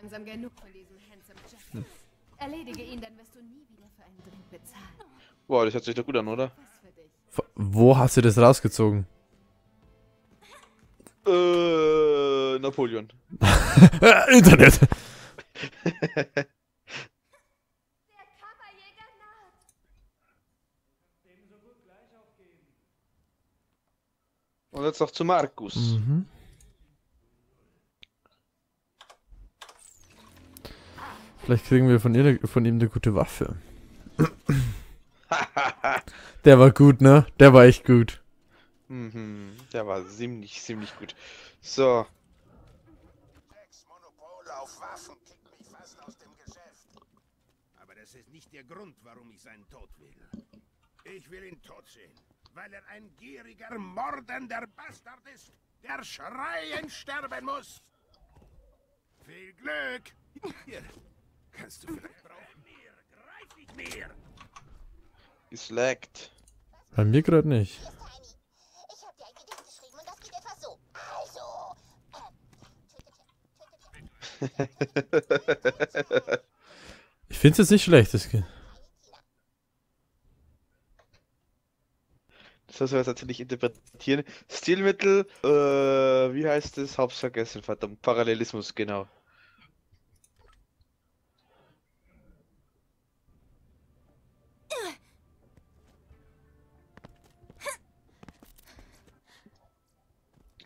langsam genug von diesem handsome Jack. Erledige ihn, dann wirst du nie wieder für einen Drink bezahlen. Boah, das hört sich doch gut an, oder? Wo hast du das rausgezogen? Äh, Napoleon. Internet. Kammerjäger naht. Und jetzt noch zu Markus. Mhm. Vielleicht kriegen wir von, ihr, von ihm eine gute Waffe. Der war gut, ne? Der war echt gut. Mhm, der war ziemlich, ziemlich gut. So, Jacks Monopol auf Waffen kickt mich fast aus dem Geschäft. Aber das ist nicht der Grund, warum ich seinen Tod will. Ich will ihn tot sehen, weil er ein gieriger, mordender Bastard ist, der schreiend sterben muss. Viel Glück! Hier, kannst du vielleicht brauchen. Mehr, greif nicht mehr! geslaggt. Bei mir gerade nicht. Ich habe dir ein Gedicht geschrieben und das geht etwa so. Also, äh, Ich finde es jetzt nicht schlecht. Das ge- Das soll jetzt natürlich interpretieren. Stilmittel, äh, wie heißt es? Hab's vergessen, verdammt. Parallelismus, genau.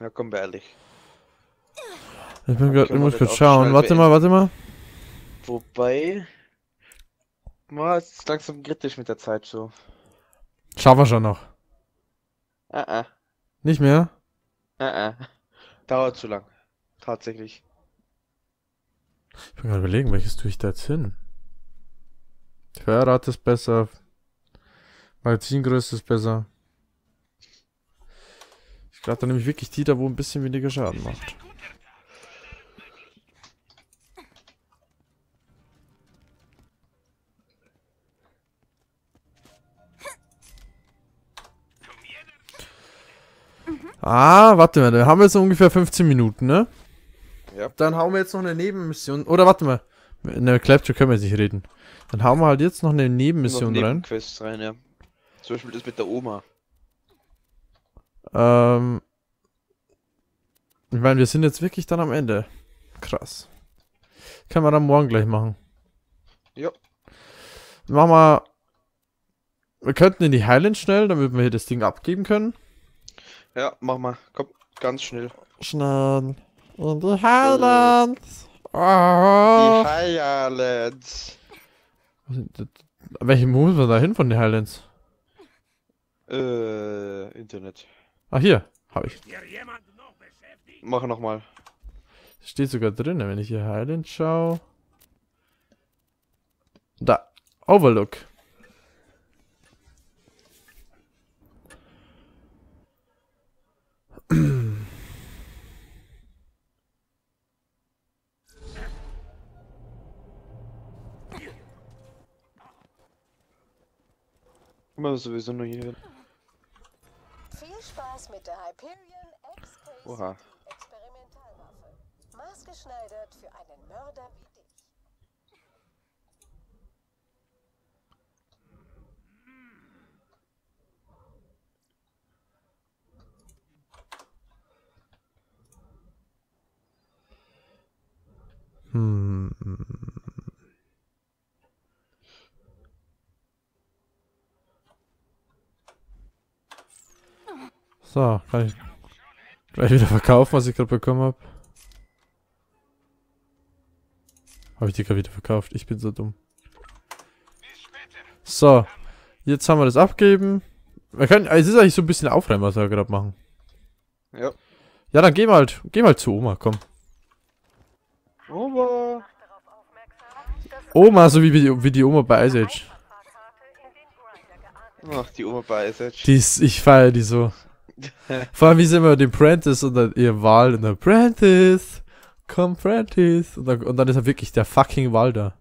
Ja, komm, ehrlich. Ich bin grad, ich wir muss kurz schauen. Warte mal, warte mal. Wobei. Ma, es ist langsam kritisch mit der Zeit so. Schaffen wir schon noch. Ah, ah, Nicht mehr? ah, ah. Dauert zu lang. Tatsächlich. Ich bin gerade überlegen, welches tue ich da jetzt hin? Querrad ist besser. Magazingröße ist besser. Ich glaube da nämlich wirklich die da, wo ein bisschen weniger Schaden macht. Ah, warte mal, da haben wir jetzt ungefähr 15 Minuten, ne? Ja. Dann hauen wir jetzt noch eine Nebenmission. Oder warte mal. In der Claptrap können wir jetzt nicht reden. Dann hauen wir halt jetzt noch eine Nebenmission noch rein. Nebenquests rein, ja. Zum Beispiel das mit der Oma. Ähm. Ich meine, wir sind jetzt wirklich dann am Ende. Krass. Kann man dann morgen gleich machen. Ja. Machen wir. Wir könnten in die Highlands schnell, damit wir hier das Ding abgeben können. Ja, mach mal. Komm, ganz schnell. Schnell. In die Highlands. Die Ah. Highlands. Welche muss man da hin von den Highlands? Äh, Internet. Ah, hier. Habe ich. Hier jemand noch beschäftigt? Mach nochmal. Steht sogar drin, wenn ich hier Highland schaue. Da. Overlook. Immer sowieso nur hier. Spaß mit der Hyperion Oha. Experimentalwaffe. Maßgeschneidert für einen Mörder wie dich. Hm. So, kann ich gleich wieder verkaufen, was ich gerade bekommen habe. Habe ich die gerade wieder verkauft? Ich bin so dumm. So, jetzt haben wir das abgeben. Wir können, es ist eigentlich so ein bisschen aufräumen, was wir gerade machen. Ja. Ja, dann geh mal halt, geh mal zu Oma, komm. Oma. Oma, so wie die, wie die Oma bei Ice Age. Ach, die Oma bei Ice Die ist, ich feiere die so. Vor allem, wie sie immer den Prentice und dann ihr Wahl und dann Prentice, komm Prentice. Und dann, und dann ist er wirklich der fucking Wal da.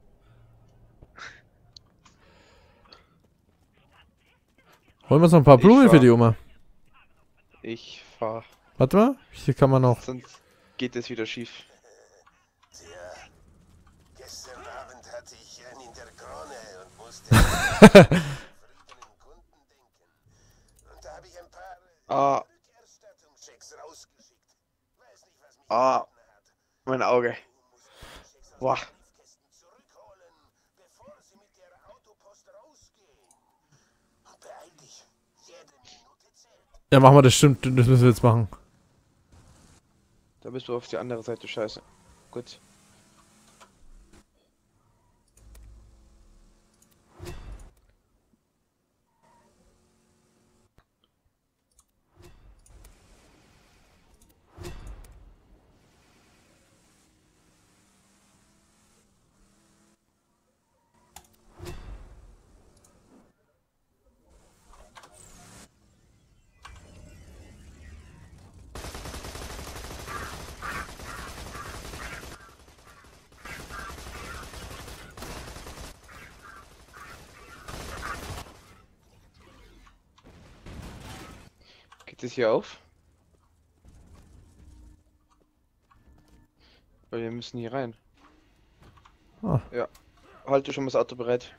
Holen wir uns noch ein paar Blumen für die Oma. Ich fahr. Warte mal, hier kann man noch. Sonst geht es wieder schief. hatte ich einen in der Krone und musste Ah. Ah. Mein Auge. Boah. Ja, machen wir das stimmt. Das müssen wir jetzt machen. Da bist du auf die andere Seite, scheiße. Gut. Geht es hier auf? Weil wir müssen hier rein. Ah. Ja. Halte schon mal das Auto bereit.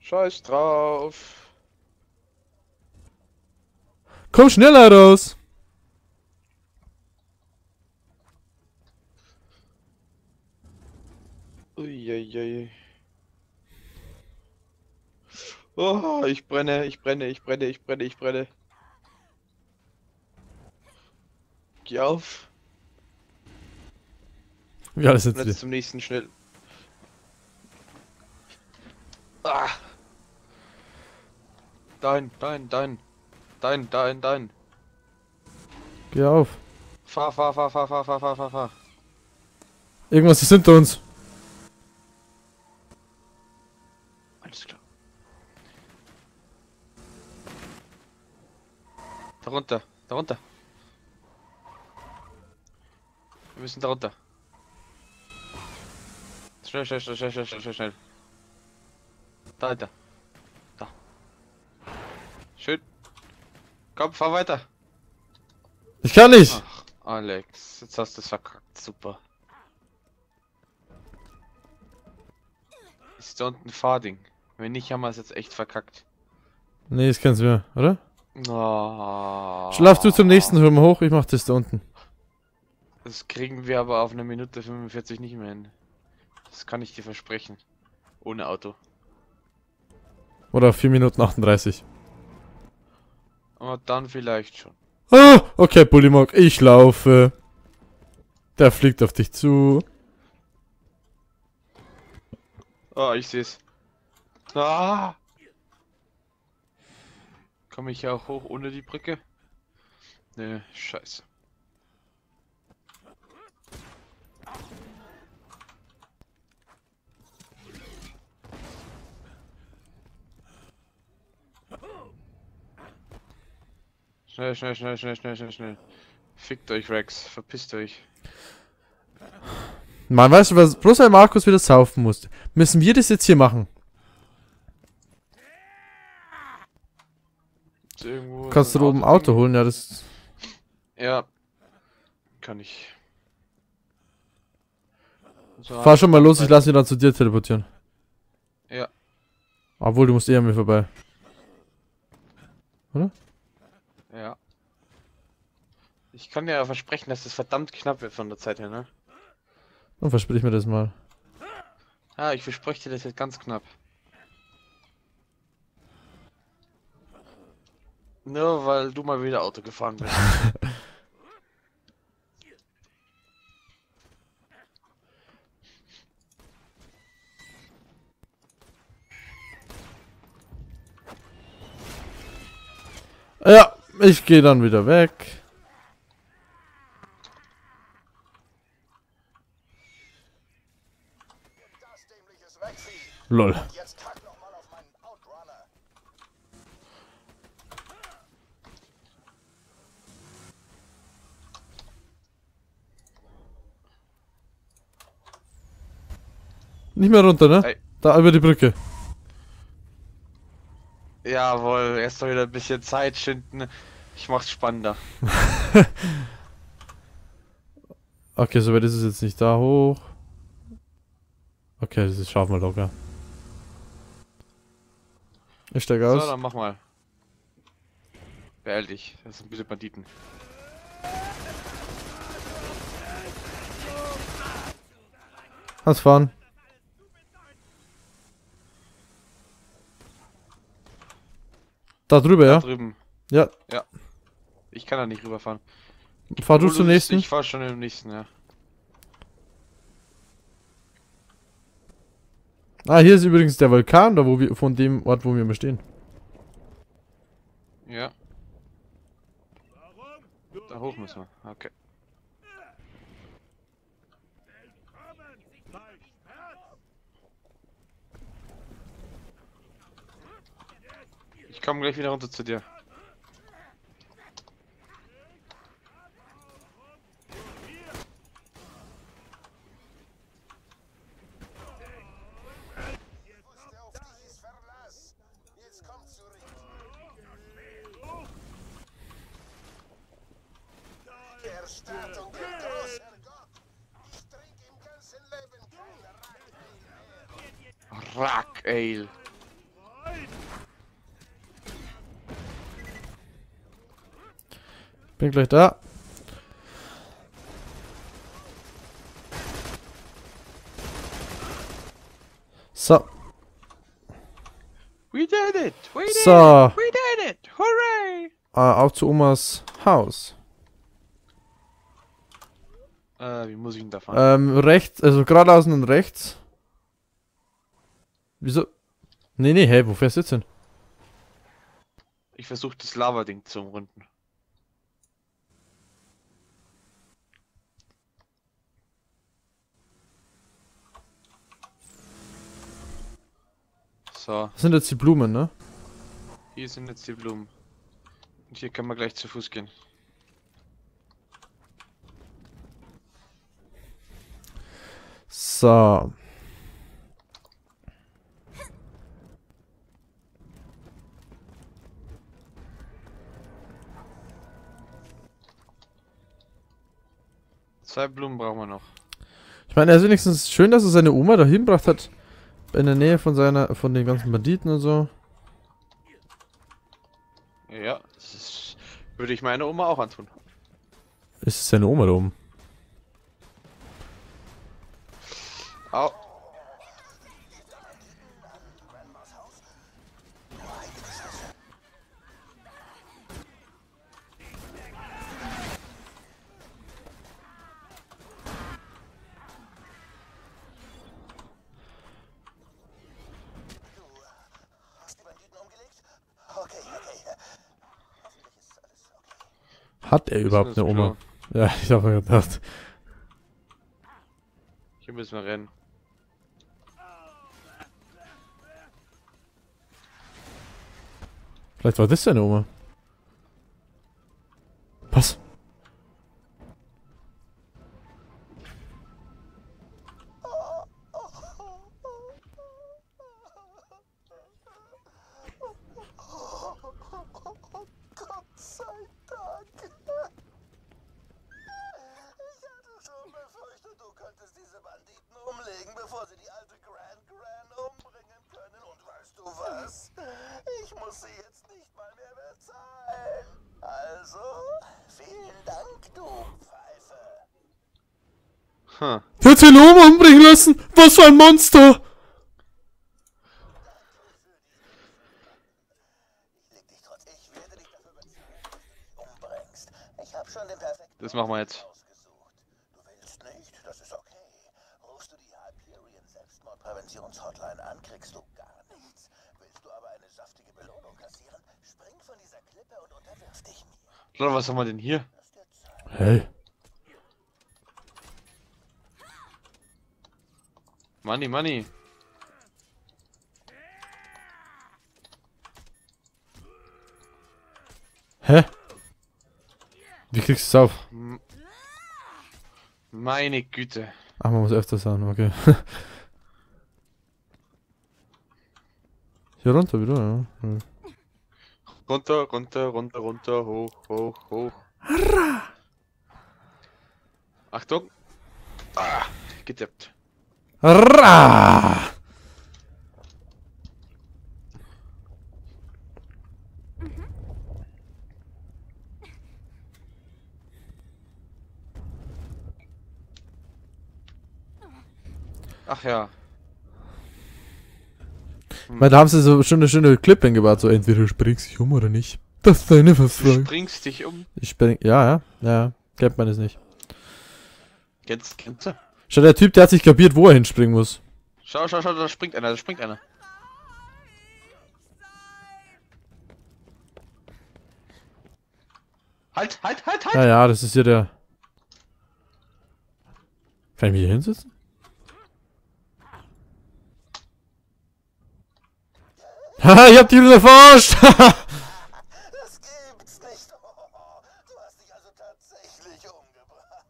Scheiß drauf. Komm schneller raus! Oh, ich brenne, ich brenne, ich brenne, ich brenne, ich brenne. Geh auf. Ja, das ist jetzt jetzt. zum nächsten schnell. Ah. Dein, dein, dein. Dein, dein, dein. Geh auf. Fahr, fahr, fahr, fahr, fahr, fahr, fahr, fahr, fahr. Irgendwas ist hinter uns. Darunter, darunter. Wir müssen darunter. Schnell, schnell, schnell, schnell, schnell, schnell, schnell, schnell. Da hinter. Da. Schön. Komm, fahr weiter. Ich kann nicht! Ach, Alex, jetzt hast du es verkackt. Super. Ist da unten ein Fahrding? Wenn nicht, haben wir es jetzt echt verkackt. Nee, das kannst du mehr, oder? Oh. Schlaf du zum nächsten, mal hoch, ich mach das da unten. Das kriegen wir aber auf eine Minute 45 nicht mehr hin. Das kann ich dir versprechen. Ohne Auto. Oder 4 Minuten 38. Aber dann vielleicht schon. Ah, okay, Bullymog, ich laufe. Der fliegt auf dich zu. Oh, ich seh's. Ah! Komme ich hier auch hoch ohne die Brücke? Ne, scheiße. Schnell, schnell, schnell, schnell, schnell, schnell, schnell. Fickt euch, Rex. Verpisst euch. Mann, weißt du was? Bloß weil Markus wieder saufen musste. Müssen wir das jetzt hier machen? Ist Irgendwo Kannst du oben ein? Auto holen? Ja, das. Ja. Kann ich. So, Fahr schon mal los, ich lasse ihn dann zu dir teleportieren. Ja. Obwohl, du musst eh an mir vorbei. Ja. Ich kann dir ja versprechen, dass es verdammt knapp wird von der Zeit her, ne? Dann versprich mir das mal. Ah, ich verspreche dir das jetzt ganz knapp. Nur weil du mal wieder Auto gefahren bist. Ja, ich gehe dann wieder weg. Lol. Jetzt kack noch mal auf meinen Outrunner. Nicht mehr runter, ne? Ey. Da über die Brücke. Jawohl, erst mal wieder ein bisschen Zeit schinden. Ich mach's spannender. Okay, so weit ist es jetzt nicht da hoch. Okay, das ist schaffen wir locker. Ich steige So, aus. dann mach mal. Beeil dich, das sind bitte Banditen. Lass fahren. Da drüber, Da ja? drüben. Ja. Ich kann da nicht rüberfahren. Fahr du zum nächsten. Ich fahr schon im nächsten, ja. Ah, hier ist übrigens der Vulkan, da wo wir, von dem Ort, wo wir immer stehen. Ja. Da hoch müssen wir. Okay. Ich komme gleich wieder runter zu dir. wusste auf dich ist Verlass. Jetzt komm zurück. Erstarrung der großer Gott. Ich trinke im ganzen Leben keine Rack. Rack, Ale. Bin gleich da. So, We did it! We did So. it! We did it! Hooray! äh, auf zu Omas Haus. Äh, wie muss ich denn da fahren? Ähm, rechts, also geradeaus und rechts. Wieso? Nee, nee, hey, wo fährst du jetzt hin? Ich versuche das Lava-Ding zu umrunden. So, Das sind jetzt die Blumen, ne? hier sind jetzt die Blumen. Und hier kann man gleich zu Fuß gehen. So. Zwei Blumen brauchen wir noch. Ich meine, er ist wenigstens schön, dass er seine Oma dahin gebracht hat. In der Nähe von seiner, von den ganzen Banditen und so. Ja, das ist, würde ich meiner Oma auch antun. Ist es seine Oma da oben? Au. Hast die Banditen umgelegt? Okay, okay. Hoffentlich ist alles er überhaupt eine Oma? Klo? Ja, ich habe mir gedacht. Hier müssen wir rennen. Vielleicht war das seine Oma. Hm. Der hat seine Oma umbringen lassen! Was für ein Monster! Ich leg dich trotz. Ich werde dich dafür bezahlen, dass du sie umbringst. Ich habe schon den perfekten Das machen wir jetzt. ausgesucht. Du willst nicht, das ist okay. Rufst du die Hyperion Selbstmordpräventionshotline an, kriegst du gar nichts. Willst du aber eine saftige Belohnung kassieren, spring von dieser Klippe und unterwirf dich mir. Leute, was haben wir denn hier? Hey. Money, money. Hä? Wie kriegst du es auf? Meine Güte. Ach, man muss öfter sagen, okay. Hier runter wieder, ja. Hm. Runter, runter, runter, runter, hoch, hoch, hoch. Achtung. Ah, getippt. Ra! Ach ja. Weil da haben sie so schon eine schöne Clip eingebaut, so entweder springst dich um oder nicht. Das ist deine Du Verfrage. springst dich um. Ich spring, ja, ja, ja, kennt man das nicht. Kennst, kennst du? Schau, der Typ, der hat sich kapiert, wo er hinspringen muss. Schau, schau, schau, da springt einer, da springt einer. Halt, halt, halt, halt! Ja, ja, das ist hier der. Kann ich mich hier hinsetzen? Haha, ich hab die erforscht! Das gibt's nicht. Oh, du hast dich also tatsächlich umgebracht.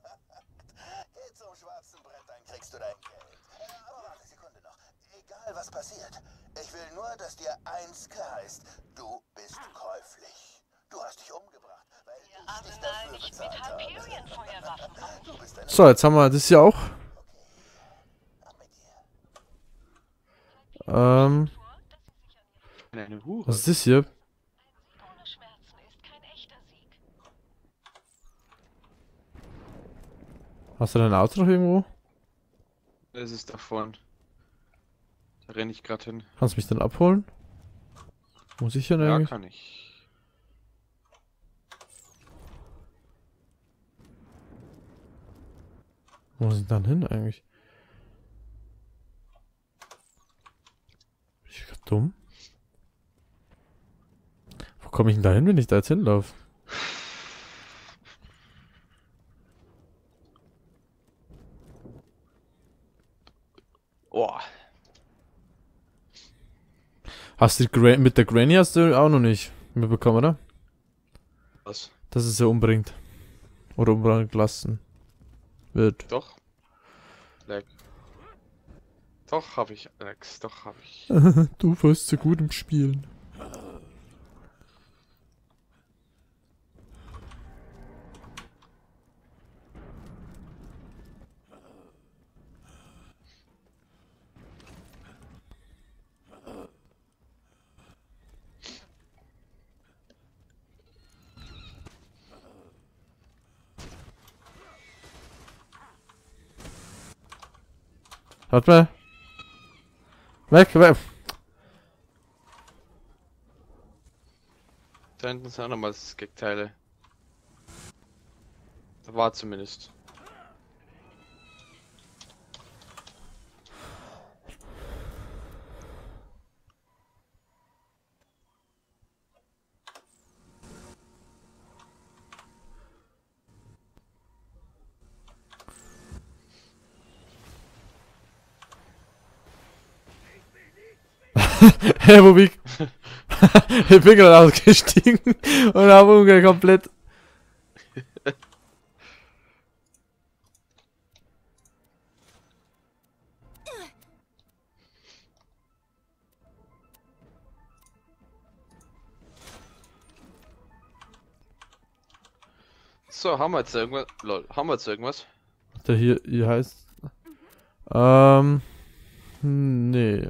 Geh zum schwarzen Brett, dann kriegst du dein Geld. Aber warte, Sekunde noch. Egal was passiert, ich will nur, dass dir eins klar ist. Du bist käuflich. Du hast dich umgebracht, weil ich dich dafür bezahlt habe. Du bist eine so, jetzt haben wir das hier auch. Ab mit dir. Ähm, was ist das hier? Hast du dein Auto noch irgendwo? Das ist da vorne. Da renne ich gerade hin. Kannst du mich dann abholen? Muss ich hier Ja, eigentlich? kann ich. Wo ich dann hin eigentlich? Bin ich grad dumm? Wo komme ich denn da hin, wenn ich da jetzt hinlaufe? Oh. Hast du Gra mit der Granny hast du auch noch nicht mitbekommen, oder? Was? Dass es sie umbringt. Oder umbringen lassen wird. Doch. Lag. Doch, hab ich, Alex. Doch, hab ich. du wirst so gut im Spielen. Warte mal. Weg, weg. Da hinten sind auch nochmal Skegteile. Da war zumindest. Hä, wo bin ich? ich bin gerade ausgestiegen und habe ungefähr komplett. So, haben wir jetzt irgendwas? Lol, haben wir jetzt irgendwas? Der hier, hier heißt. Ähm. Nee.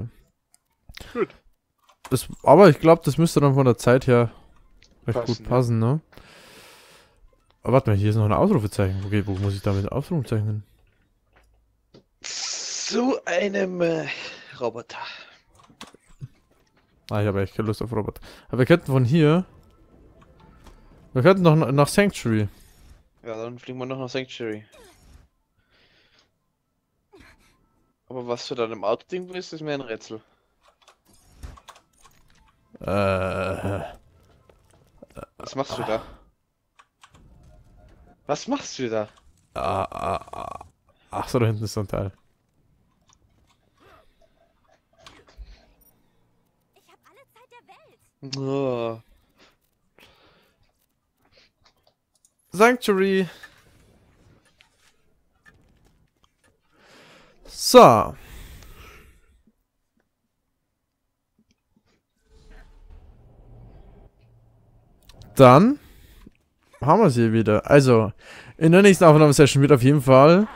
Das, aber ich glaube, das müsste dann von der Zeit her recht Passen, gut passen, ne? Aber warte mal, hier ist noch ein Ausrufezeichen. Okay, wo muss ich damit Ausrufezeichen hin? Zu einem äh, Roboter. Ah, ich habe echt keine Lust auf Robert. Aber wir könnten von hier. Wir könnten noch na- nach Sanctuary. Ja, dann fliegen wir noch nach Sanctuary. Aber was du dann im Auto-Ding bist, ist mir ein Rätsel. Äh. Was machst du da? Was machst du da? Ah, ah, ah. Ach so, da hinten ist so ein Teil. Ich habe alle Zeit der Welt. Oh. Sanctuary. So. Dann haben wir sie wieder. Also, in der nächsten Aufnahmesession wird auf jeden Fall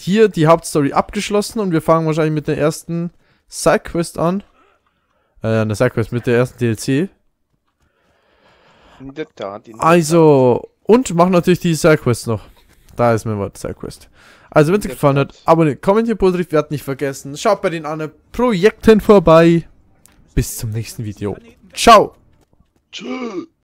hier die Hauptstory abgeschlossen und wir fangen wahrscheinlich mit der ersten Sidequest an. Äh, eine Sidequest mit der ersten DLC. In der Tat. in der Also, und machen natürlich die Sidequest noch. Da ist mein Wort, Sidequest. Also, wenn es euch Der gefallen hat, abonniert, kommentiert positiv, werdet nicht vergessen. Schaut bei den anderen Projekten vorbei. Bis zum nächsten Video. Ciao! Tschüss.